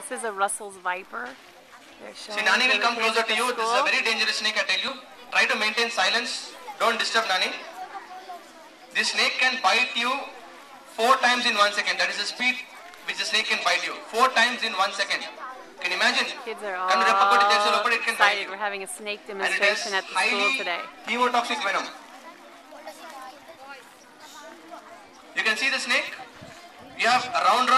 This is a Russell's Viper. See, Nani will come closer to you. This is a very dangerous snake, I tell you. Try to maintain silence. Don't disturb Nani. This snake can bite you four times in one second. That is the speed which the snake can bite you. Four times in one second. Can you imagine? Kids are all excited. We're having a snake demonstration at the school highly today. Hemotoxic venom. You can see the snake. We have a round round